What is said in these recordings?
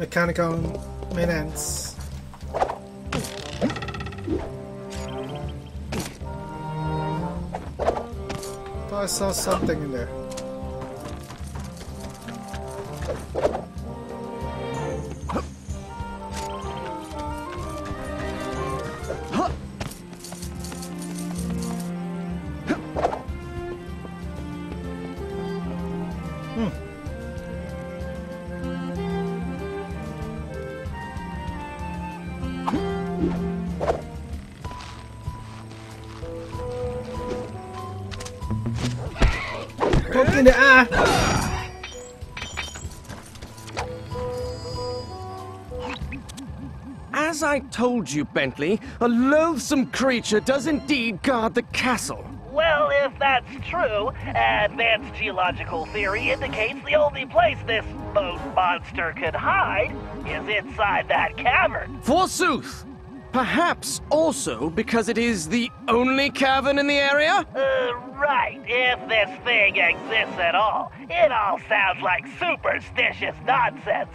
Mechanical Menace. I saw something in there. As I told you, Bentley, a loathsome creature does indeed guard the castle. Well, if that's true, advanced geological theory indicates the only place this boat monster could hide is inside that cavern. Forsooth! Perhaps also because it is the only cavern in the area? Uh, right. If this thing exists at all, it all sounds like superstitious nonsense.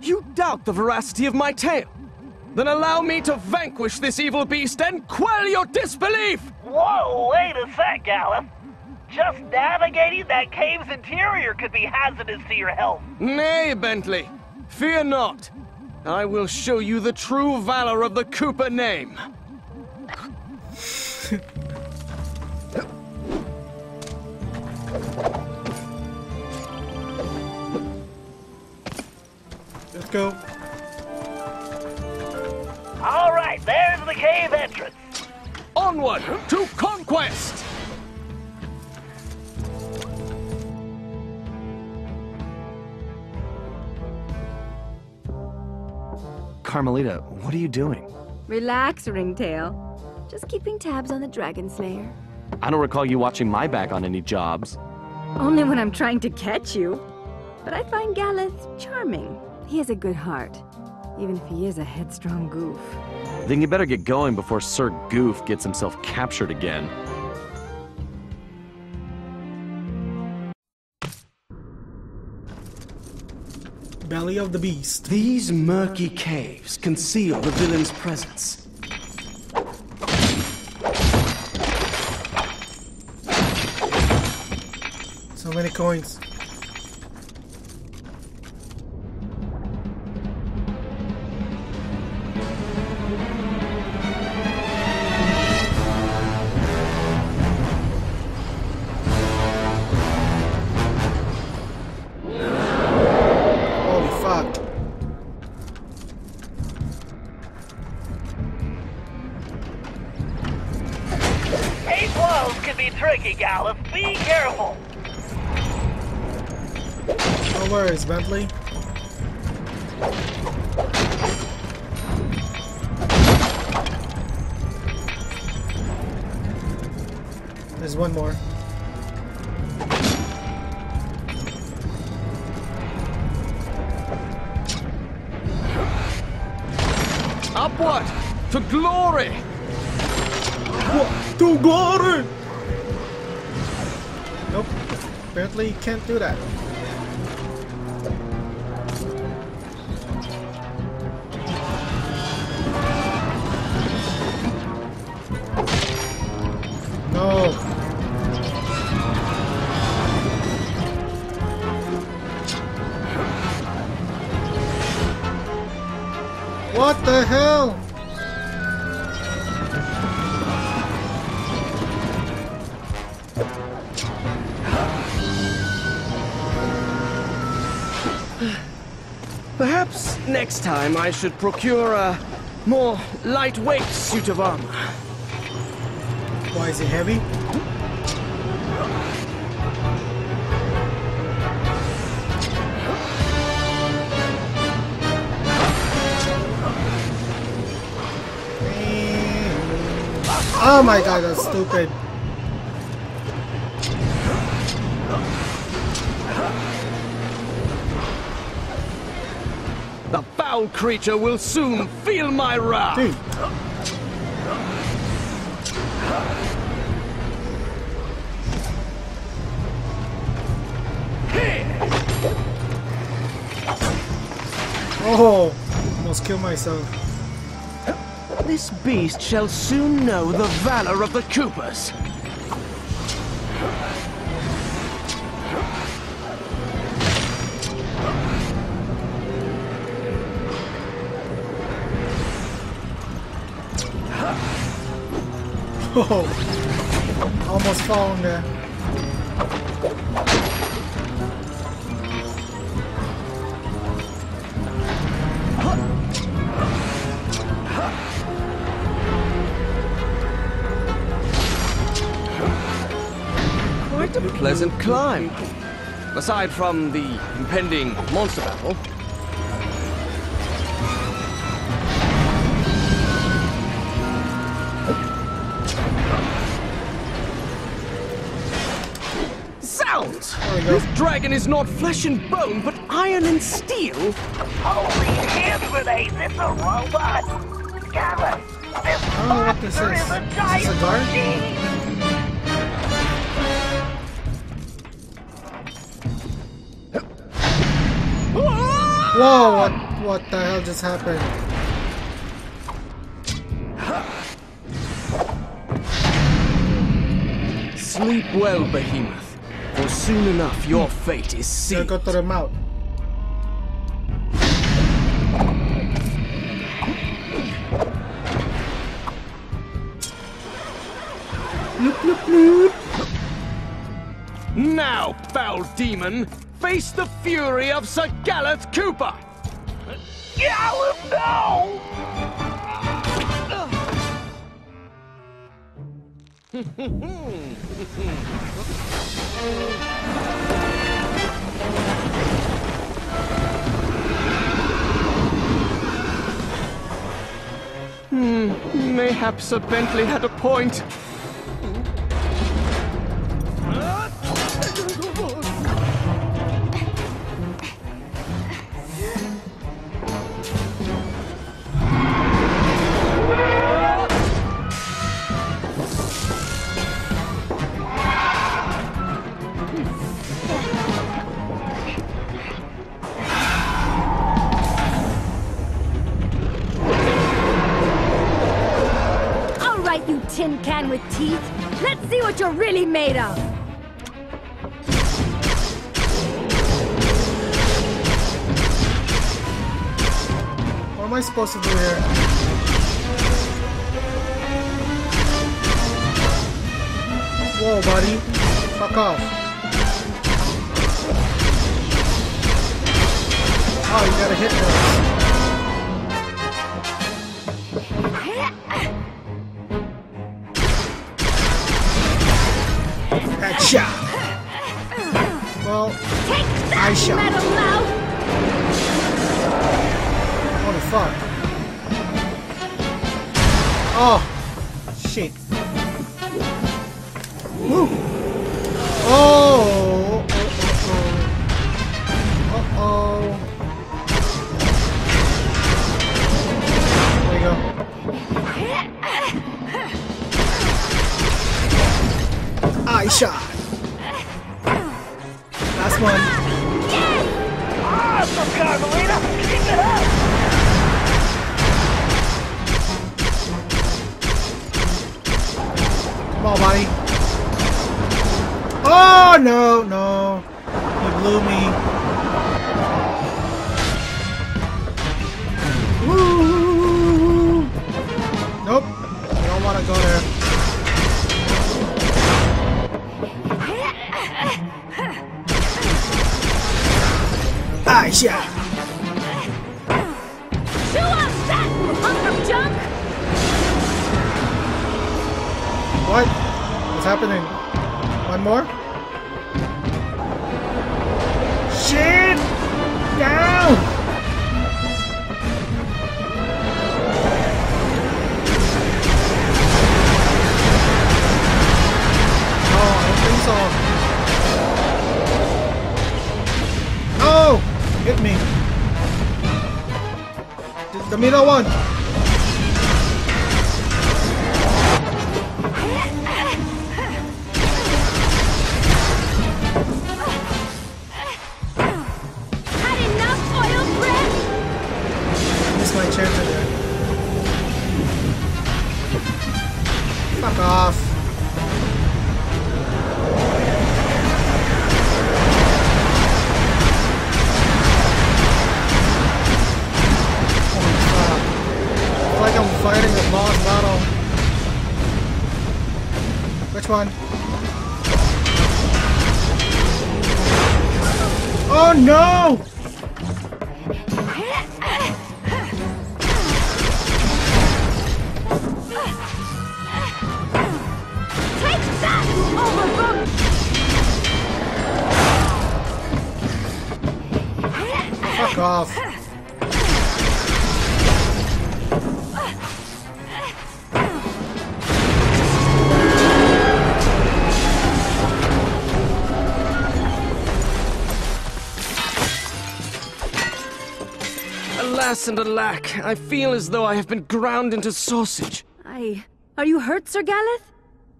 You doubt the veracity of my tale? Then allow me to vanquish this evil beast and quell your disbelief! Whoa, wait a sec, Galleth. Just navigating that cave's interior could be hazardous to your health. Nay, Bentley. Fear not. I will show you the true valor of the Cooper name. Let's go. Right, there's the cave entrance. Onward to conquest! Carmelita, what are you doing? Relax, Ringtail. Just keeping tabs on the Dragon Slayer. I don't recall you watching my back on any jobs. Only when I'm trying to catch you. But I find Galleth charming. He has a good heart, even if he is a headstrong goof. Then you better get going before Sir Goof gets himself captured again. Belly of the beast. These murky caves conceal the villain's presence. So many coins. Worries, Bentley. There's one more. Upward to glory! To glory! Nope. Apparently you can't do that. What the hell? Perhaps next time I should procure a more lightweight suit of armor. Why is it heavy? Oh my god, that's stupid. The foul creature will soon feel my wrath! Dude, Oh, almost killed myself. This beast shall soon know the valor of the Coopers. Oh, almost falling there. Pleasant climb. Aside from the impending monster battle. Zounds! There we go. This dragon is not flesh and bone, but iron and steel. Holy hand grenades, it's a robot! Galleth, this I don't know what this monster is. is a Is this a giant guard? Whoa, what, what the hell just happened? Sleep well, Behemoth, for soon enough your fate is sealed. go to the mouth. Now, foul demon, face the fury of Sir Galleth Cooper! Galleth, no! hmm, Mayhap Sir Bentley had a point. Teeth. Let's see what you're really made of. What am I supposed to do here? Whoa, buddy. Fuck off. Oh, you gotta hit those. Shit. Woo. Oh. Uh oh. Uh oh. There you go. Eye shot. Last one. Ah, one? Oh no! Take that, oh, Overbook! Fuck off. Alas and alack, I feel as though I have been ground into sausage. I... Are you hurt, Sir Galleth?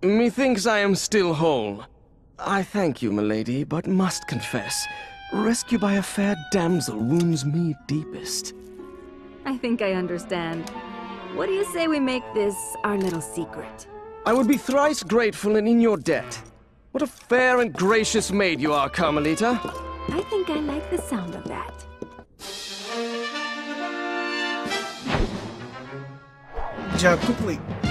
Methinks I am still whole. I thank you, milady, but must confess, rescue by a fair damsel wounds me deepest. I think I understand. What do you say we make this our little secret? I would be thrice grateful and in your debt. What a fair and gracious maid you are, Carmelita. I think I like the sound of that. já complete.